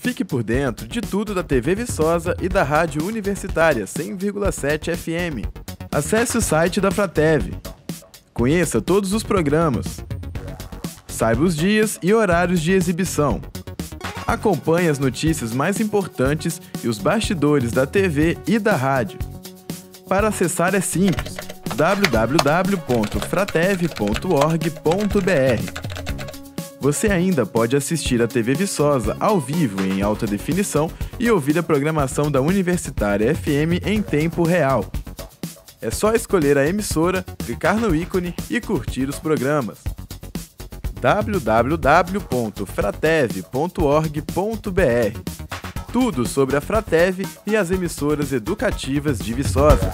Fique por dentro de tudo da TV Viçosa e da Rádio Universitária 100,7 FM. Acesse o site da Fratev. Conheça todos os programas. Saiba os dias e horários de exibição. Acompanhe as notícias mais importantes e os bastidores da TV e da rádio. Para acessar é simples: www.fratev.org.br. Você ainda pode assistir a TV Viçosa ao vivo em alta definição e ouvir a programação da Universitária FM em tempo real. É só escolher a emissora, clicar no ícone e curtir os programas. www.fratev.org.br Tudo sobre a Fratev e as emissoras educativas de Viçosa.